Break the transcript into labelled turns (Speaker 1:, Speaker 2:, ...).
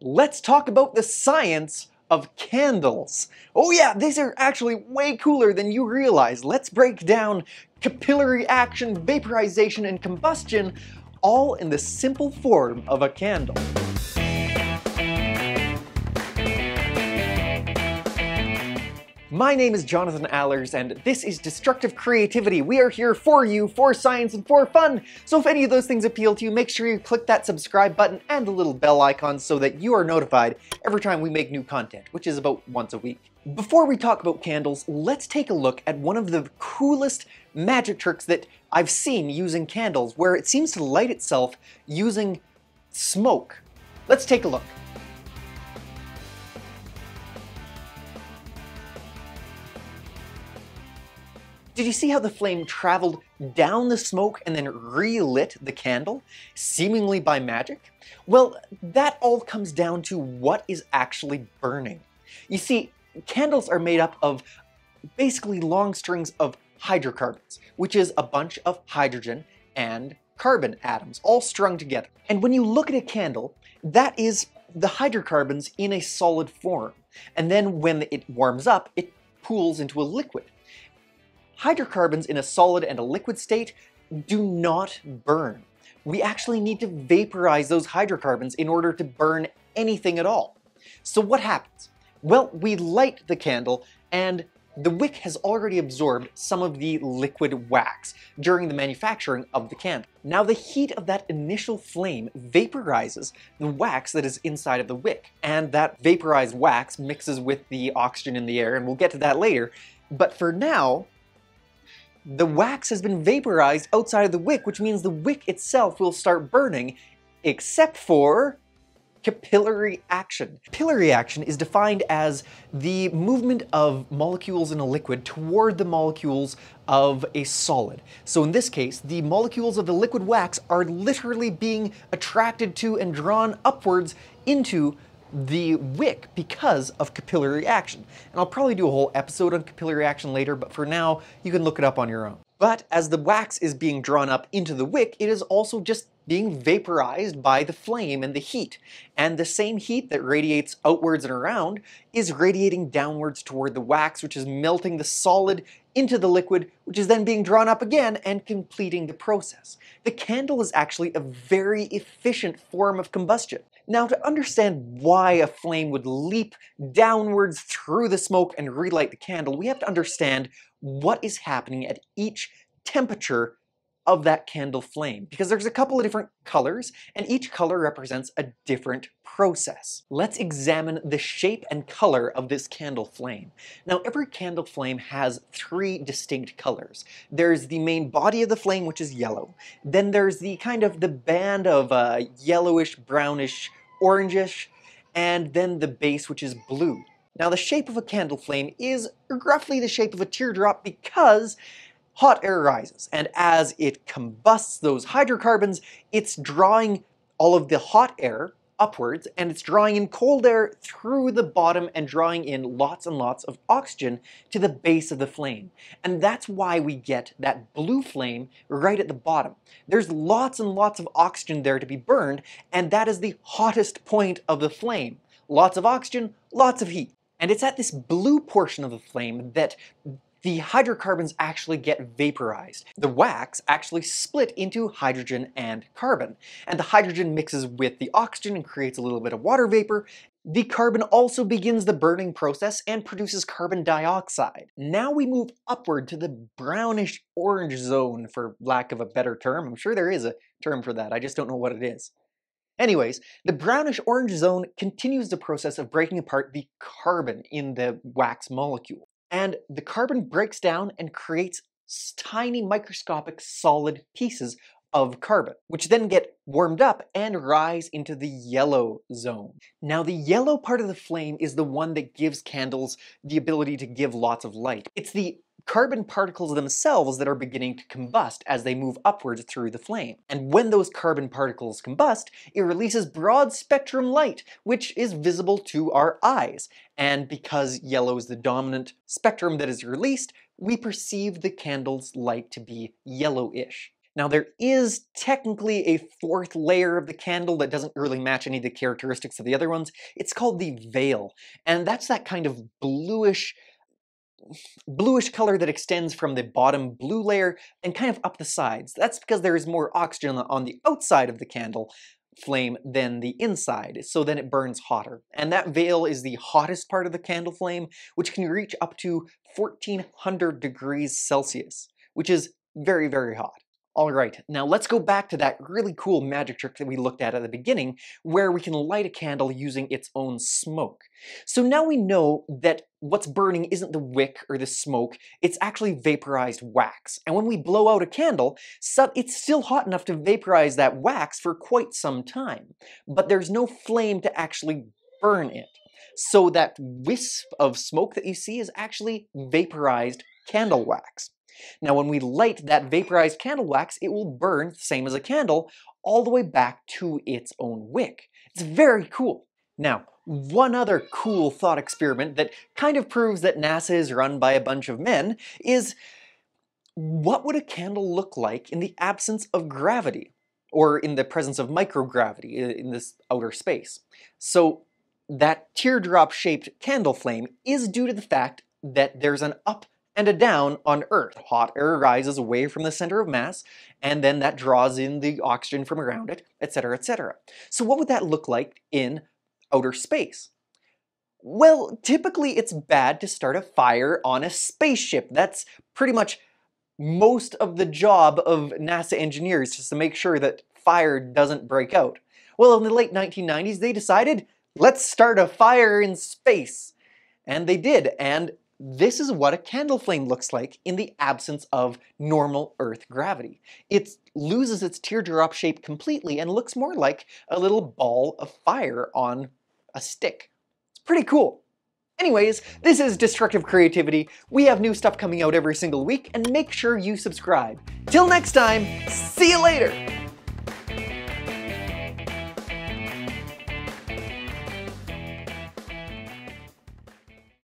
Speaker 1: let's talk about the science of candles. Oh yeah, these are actually way cooler than you realize. Let's break down capillary action, vaporization, and combustion all in the simple form of a candle. My name is Jonathan Allers, and this is Destructive Creativity. We are here for you, for science, and for fun. So if any of those things appeal to you, make sure you click that subscribe button and the little bell icon so that you are notified every time we make new content, which is about once a week. Before we talk about candles, let's take a look at one of the coolest magic tricks that I've seen using candles, where it seems to light itself using smoke. Let's take a look. Did you see how the flame traveled down the smoke and then relit the candle, seemingly by magic? Well, that all comes down to what is actually burning. You see, candles are made up of basically long strings of hydrocarbons, which is a bunch of hydrogen and carbon atoms all strung together. And when you look at a candle, that is the hydrocarbons in a solid form. And then when it warms up, it pools into a liquid hydrocarbons in a solid and a liquid state do not burn. We actually need to vaporize those hydrocarbons in order to burn anything at all. So what happens? Well, we light the candle and the wick has already absorbed some of the liquid wax during the manufacturing of the candle. Now the heat of that initial flame vaporizes the wax that is inside of the wick, and that vaporized wax mixes with the oxygen in the air, and we'll get to that later. But for now, the wax has been vaporized outside of the wick, which means the wick itself will start burning, except for capillary action. Capillary action is defined as the movement of molecules in a liquid toward the molecules of a solid. So in this case, the molecules of the liquid wax are literally being attracted to and drawn upwards into the wick because of capillary action. And I'll probably do a whole episode on capillary action later, but for now, you can look it up on your own. But as the wax is being drawn up into the wick, it is also just being vaporized by the flame and the heat. And the same heat that radiates outwards and around is radiating downwards toward the wax, which is melting the solid into the liquid, which is then being drawn up again and completing the process. The candle is actually a very efficient form of combustion. Now, to understand why a flame would leap downwards through the smoke and relight the candle, we have to understand what is happening at each temperature of that candle flame because there's a couple of different colors and each color represents a different process. Let's examine the shape and color of this candle flame. Now every candle flame has three distinct colors. There's the main body of the flame which is yellow. Then there's the kind of the band of uh, yellowish, brownish, orangish, and then the base which is blue. Now the shape of a candle flame is roughly the shape of a teardrop because hot air rises, and as it combusts those hydrocarbons, it's drawing all of the hot air upwards, and it's drawing in cold air through the bottom and drawing in lots and lots of oxygen to the base of the flame. And that's why we get that blue flame right at the bottom. There's lots and lots of oxygen there to be burned, and that is the hottest point of the flame. Lots of oxygen, lots of heat. And it's at this blue portion of the flame that the hydrocarbons actually get vaporized. The wax actually split into hydrogen and carbon, and the hydrogen mixes with the oxygen and creates a little bit of water vapor. The carbon also begins the burning process and produces carbon dioxide. Now we move upward to the brownish orange zone, for lack of a better term. I'm sure there is a term for that, I just don't know what it is. Anyways, the brownish orange zone continues the process of breaking apart the carbon in the wax molecule. And the carbon breaks down and creates tiny microscopic solid pieces of carbon, which then get warmed up and rise into the yellow zone. Now the yellow part of the flame is the one that gives candles the ability to give lots of light. It's the carbon particles themselves that are beginning to combust as they move upwards through the flame. And when those carbon particles combust, it releases broad spectrum light, which is visible to our eyes. And because yellow is the dominant spectrum that is released, we perceive the candle's light to be yellowish. Now there is technically a fourth layer of the candle that doesn't really match any of the characteristics of the other ones. It's called the veil, and that's that kind of bluish bluish color that extends from the bottom blue layer and kind of up the sides. That's because there is more oxygen on the outside of the candle flame than the inside, so then it burns hotter. And that veil is the hottest part of the candle flame, which can reach up to 1400 degrees Celsius, which is very, very hot. All right, now let's go back to that really cool magic trick that we looked at at the beginning, where we can light a candle using its own smoke. So now we know that what's burning isn't the wick or the smoke, it's actually vaporized wax. And when we blow out a candle, it's still hot enough to vaporize that wax for quite some time. But there's no flame to actually burn it. So that wisp of smoke that you see is actually vaporized candle wax. Now when we light that vaporized candle wax, it will burn, the same as a candle, all the way back to its own wick. It's very cool. Now, one other cool thought experiment that kind of proves that NASA is run by a bunch of men is what would a candle look like in the absence of gravity? Or in the presence of microgravity in this outer space? So that teardrop-shaped candle flame is due to the fact that there's an up and a down on Earth. Hot air rises away from the center of mass, and then that draws in the oxygen from around it, etc., etc. So what would that look like in outer space? Well, typically it's bad to start a fire on a spaceship. That's pretty much most of the job of NASA engineers, just to make sure that fire doesn't break out. Well, in the late 1990s, they decided, let's start a fire in space. And they did, and this is what a candle flame looks like in the absence of normal Earth gravity. It loses its teardrop shape completely and looks more like a little ball of fire on a stick. It's pretty cool. Anyways, this is Destructive Creativity. We have new stuff coming out every single week, and make sure you subscribe. Till next time, see you later!